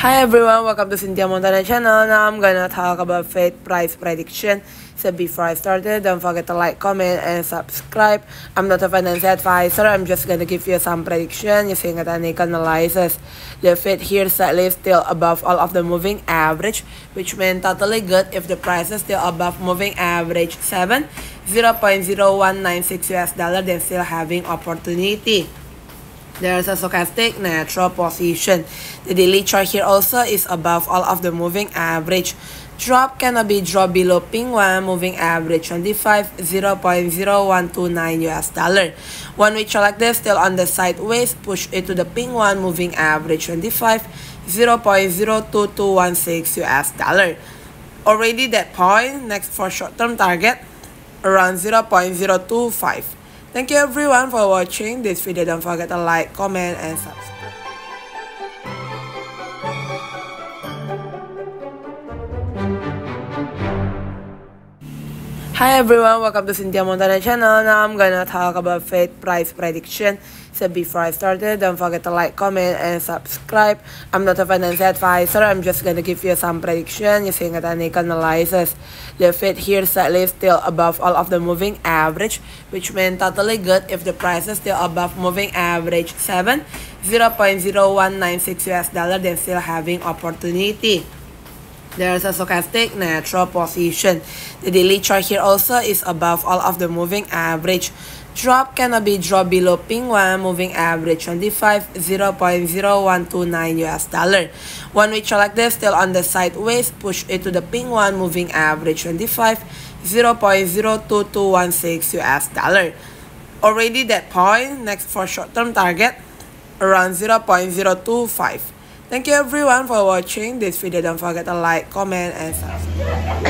Hi everyone, welcome to Cynthia Montana channel. Now I'm gonna talk about Vite price prediction. So before I started, don't forget to like, comment, and subscribe. I'm not a financial advisor. I'm just gonna give you some prediction using a technical analysis. The Vite here slightly still above all of the moving average, which means totally good if the price is still above moving average 7, 0.0196 US dollar, then still having opportunity. There's a stochastic neutral position. The daily chart here also is above all of the moving average. Drop cannot be dropped below ping 1 moving average 25 0.0129 US dollar. One we like this still on the sideways push it to the ping 1 moving average 25 0.02216 US dollar. Already that point next for short term target around 0.025. Thank you everyone for watching this video. Don't forget to like, comment, and subscribe. Hi everyone, welcome to Cynthia Montana channel. Now I'm gonna talk about Vite price prediction. So before I started, don't forget to like, comment, and subscribe. I'm not a financial advisor. I'm just gonna give you some prediction using a technical analysis. The Vite here slightly still above all of the moving average, which means totally good if the price is still above moving average 7, 0.0196 US dollar, then still having opportunity. There's a stochastic neutral position. The daily chart here also is above all of the moving average. Drop cannot be dropped below ping 1 moving average 25 0.0129 US dollar. One week chart like this still on the sideways push it to the ping 1 moving average 25 0.02216 US dollar. Already that point next for short term target around 0.025. Thank you everyone for watching this video. Don't forget to like, comment, and subscribe.